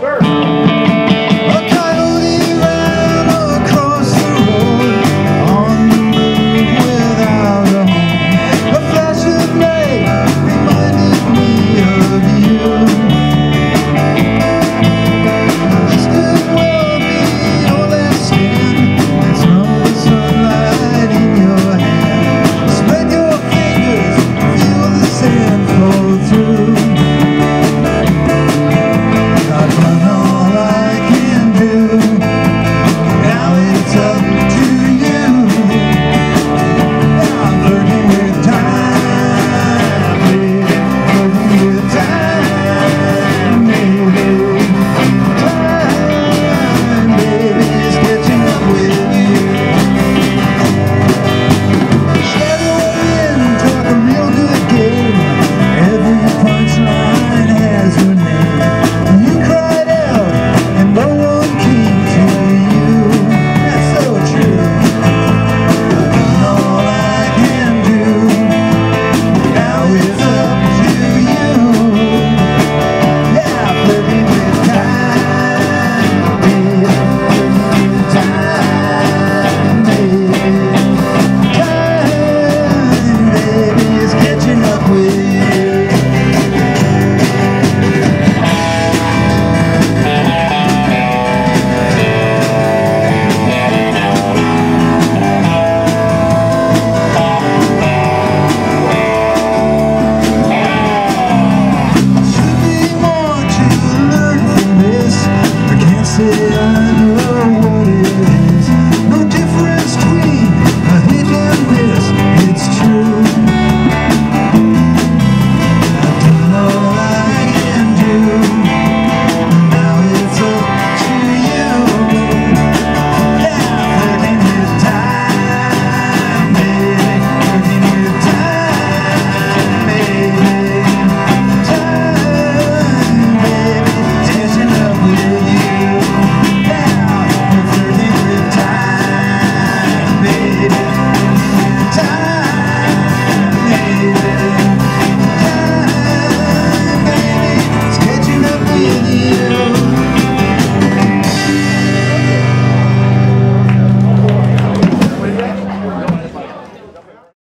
first.